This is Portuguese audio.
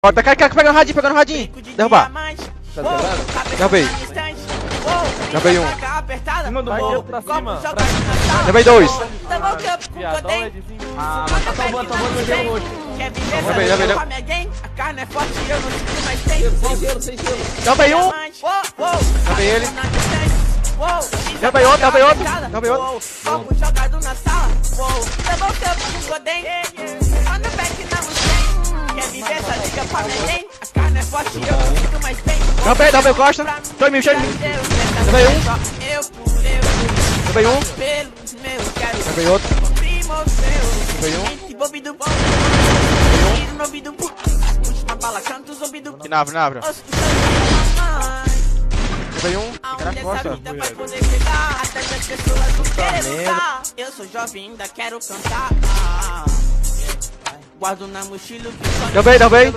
Ó, tá cara, pegando radinho, pegando radinho. Derrubar. Derrubei. Derrubei um. Cima do morro, pra cima. Derrubei dois. Tá hoje. Derrubei, derrubei, derrubei. A carne é. Derrubei um. Derrubei ele. Derrubei outro, derrubei outro. Derrubei outro. Não. Derrubei, derrubei o Costa. Tô em mim, cheio em mim. Um. Derrubei um. Derrubei outro. Derrubei um. Ouvidos. Que. Os mamãe. Derrubei um. Querem lutar. Eu sou jovem, ainda quero cantar. Guardo na mochila o que só Derrubei, derrubei.